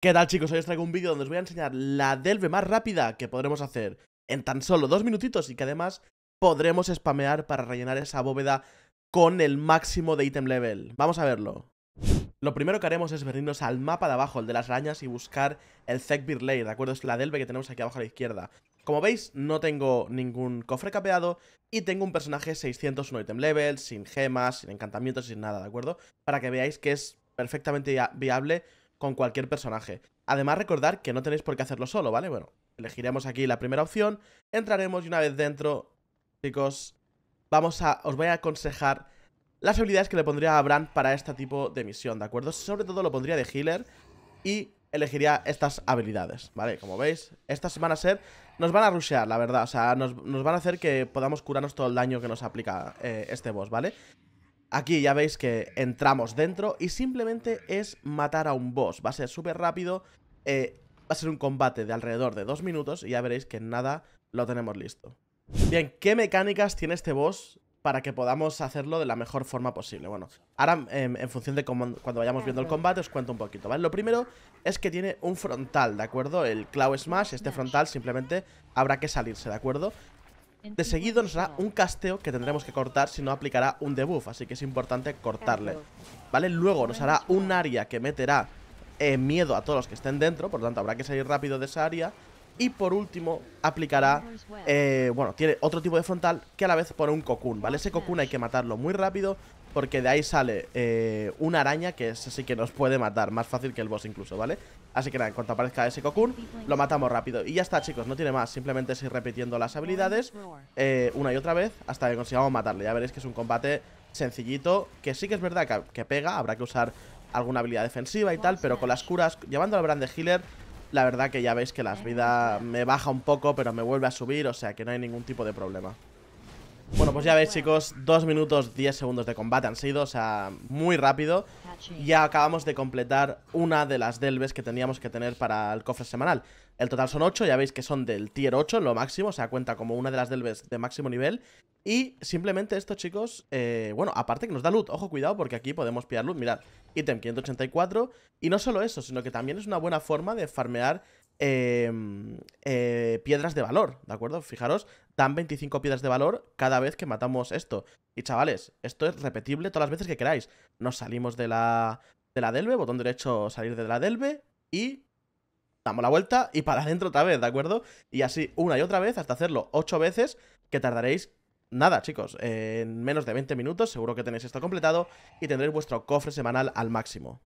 ¿Qué tal chicos? Hoy os traigo un vídeo donde os voy a enseñar la delve más rápida que podremos hacer en tan solo dos minutitos y que además podremos spamear para rellenar esa bóveda con el máximo de item level. Vamos a verlo. Lo primero que haremos es venirnos al mapa de abajo, el de las arañas, y buscar el Zekbir Lair, ¿de acuerdo? Es la delve que tenemos aquí abajo a la izquierda. Como veis, no tengo ningún cofre capeado y tengo un personaje 601 item level, sin gemas, sin encantamientos, sin nada, ¿de acuerdo? Para que veáis que es perfectamente viable con cualquier personaje. Además, recordar que no tenéis por qué hacerlo solo, ¿vale? Bueno, elegiremos aquí la primera opción, entraremos y una vez dentro, chicos, vamos a, os voy a aconsejar las habilidades que le pondría a Bran para este tipo de misión, ¿de acuerdo? Sobre todo lo pondría de healer y elegiría estas habilidades, ¿vale? Como veis, estas van a ser... Nos van a rushear, la verdad, o sea, nos, van a hacer que podamos curarnos todo el daño que nos aplica eh, este boss, ¿vale? Aquí ya veis que entramos dentro y simplemente es matar a un boss. Va a ser súper rápido, eh, va a ser un combate de alrededor de dos minutos y ya veréis que en nada lo tenemos listo. Bien, ¿qué mecánicas tiene este boss para que podamos hacerlo de la mejor forma posible? Bueno, ahora em, en, función de cómo, cuando vayamos viendo el combate os cuento un poquito, ¿vale? Lo primero es que tiene un frontal, ¿de acuerdo? El Claw Smash, este frontal simplemente habrá que salirse, ¿de acuerdo? De seguido nos hará un casteo que tendremos que cortar si no aplicará un debuff, así que es importante cortarle. ¿Vale? Luego nos hará un área que meterá eh, miedo a todos los que estén dentro, por lo tanto habrá que salir rápido de esa área. Y por último, aplicará, eh, bueno, tiene otro tipo de frontal que a la vez pone un cocoon, ¿vale? Ese cocoon hay que matarlo muy rápido porque de ahí sale eh, una araña que es así que nos puede matar, más fácil que el boss incluso, ¿vale? Así que nada, en cuanto aparezca ese cocoon, lo matamos rápido. Y ya está, chicos, no tiene más, simplemente es ir repitiendo las habilidades eh, una y otra vez hasta que consigamos matarle. Ya veréis que es un combate sencillito, que sí que es verdad que, pega, habrá que usar alguna habilidad defensiva y tal, pero con las curas, llevando al brand de healer, la verdad que ya veis que las vidas me baja un poco, pero me vuelve a subir, o sea que no hay ningún tipo de problema. Bueno, pues ya veis chicos, 2 minutos 10 segundos de combate han sido, o sea, muy rápido. Ya acabamos de completar una de las delves que teníamos que tener para el cofre semanal. El total son 8, ya veis que son del tier 8 en lo máximo, o sea, cuenta como una de las delves de máximo nivel. Y simplemente esto chicos, eh, bueno, aparte que nos da loot, ojo cuidado porque aquí podemos pillar loot, mirad Ítem 584 Y no solo eso, sino que también es una buena forma de farmear Em, eh, piedras de valor, ¿de acuerdo? Fijaros, dan 25 piedras de valor cada vez que matamos esto. Y chavales, esto es repetible todas las veces que queráis. Nos salimos de la, de la delve, botón derecho salir de la delve y damos la vuelta y para adentro otra vez, ¿de acuerdo? Y así una y otra vez hasta hacerlo 8 veces que tardaréis Nada, chicos, en menos de 20 minutos seguro que tenéis esto completado y tendréis vuestro cofre semanal al máximo.